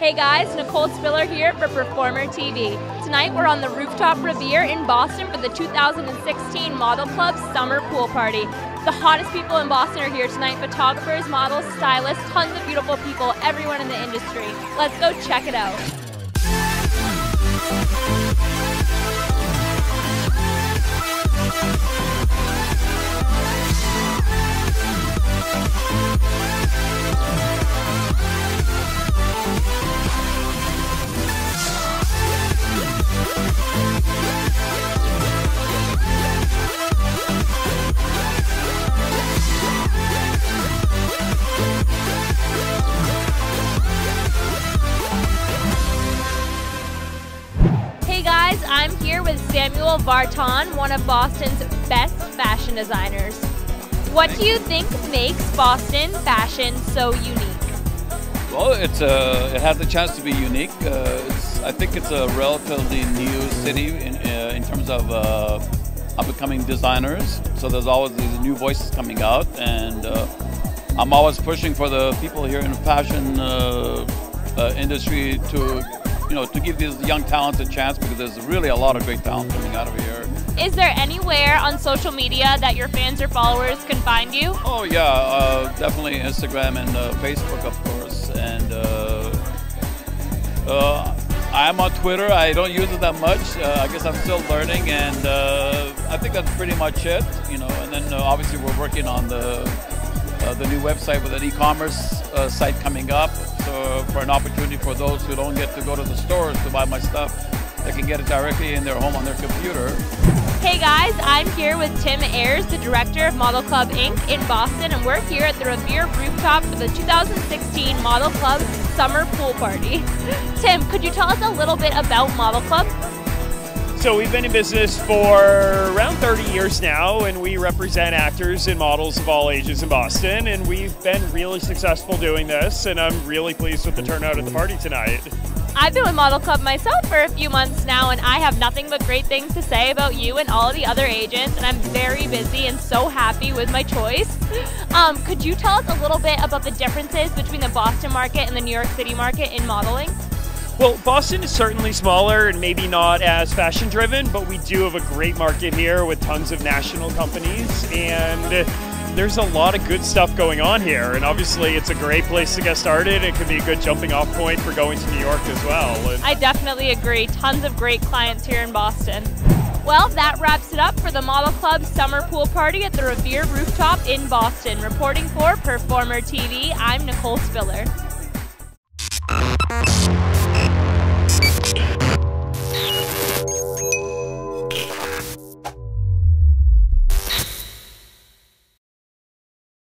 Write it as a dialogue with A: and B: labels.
A: Hey guys, Nicole Spiller here for Performer TV. Tonight we're on the Rooftop Revere in Boston for the 2016 Model Club Summer Pool Party. The hottest people in Boston are here tonight photographers, models, stylists, tons of beautiful people, everyone in the industry. Let's go check it out. I'm here with Samuel Vartan, one of Boston's best fashion designers. What do you think makes Boston fashion so unique?
B: Well, it's a, it has the chance to be unique. Uh, I think it's a relatively new city in, uh, in terms of uh, up and coming designers. So there's always these new voices coming out, and uh, I'm always pushing for the people here in the fashion uh, uh, industry to, you know, to give these young talents a chance because there's really a lot of great talent coming out of here.
A: Is there anywhere on social media that your fans or followers can find you?
B: Oh yeah, uh, definitely Instagram and uh, Facebook, of course, and uh, uh, I'm on Twitter. I don't use it that much. Uh, I guess I'm still learning, and uh, I think that's pretty much it. You know, and then uh, obviously we're working on the uh, the new website with an e-commerce uh, site coming up. So for an opportunity for those who don't get to go to the stores to buy my stuff, they can get it directly in their home on their computer.
A: Hey guys, I'm here with Tim Ayers, the director of Model Club Inc. in Boston, and we're here at the Revere Rooftop for the 2016 Model Club Summer Pool Party. Tim, could you tell us a little bit about Model Club?
C: So we've been in business for around 30 years now, and we represent actors and models of all ages in Boston, and we've been really successful doing this, and I'm really pleased with the turnout at the party tonight.
A: I've been with Model Club myself for a few months now, and I have nothing but great things to say about you and all the other agents, and I'm very busy and so happy with my choice. Um, could you tell us a little bit about the differences between the Boston market and the New York City market in modeling?
C: Well, Boston is certainly smaller and maybe not as fashion driven, but we do have a great market here with tons of national companies, and there's a lot of good stuff going on here. And obviously, it's a great place to get started. It can be a good jumping off point for going to New York as well. And
A: I definitely agree. Tons of great clients here in Boston. Well, that wraps it up for the Model Club Summer Pool Party at the Revere Rooftop in Boston. Reporting for Performer TV, I'm Nicole Spiller.